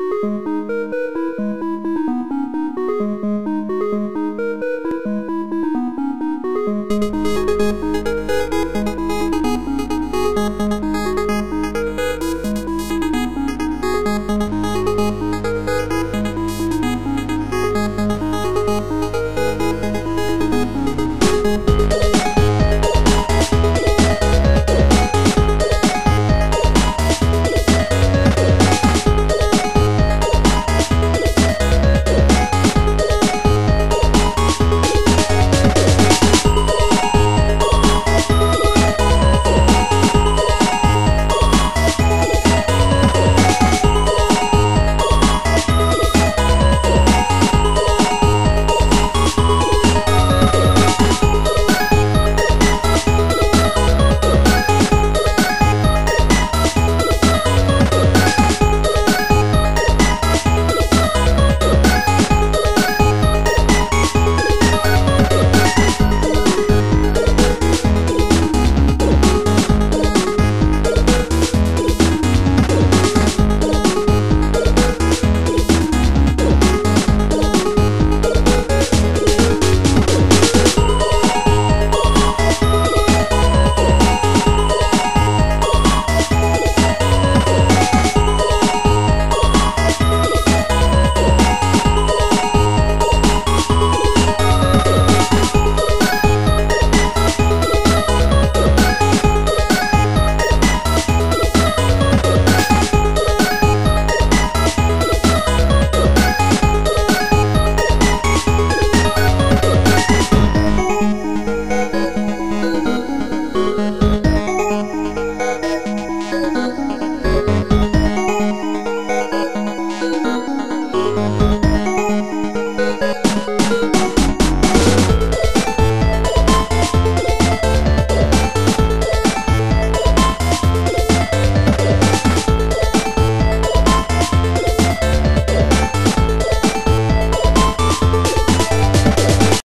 Música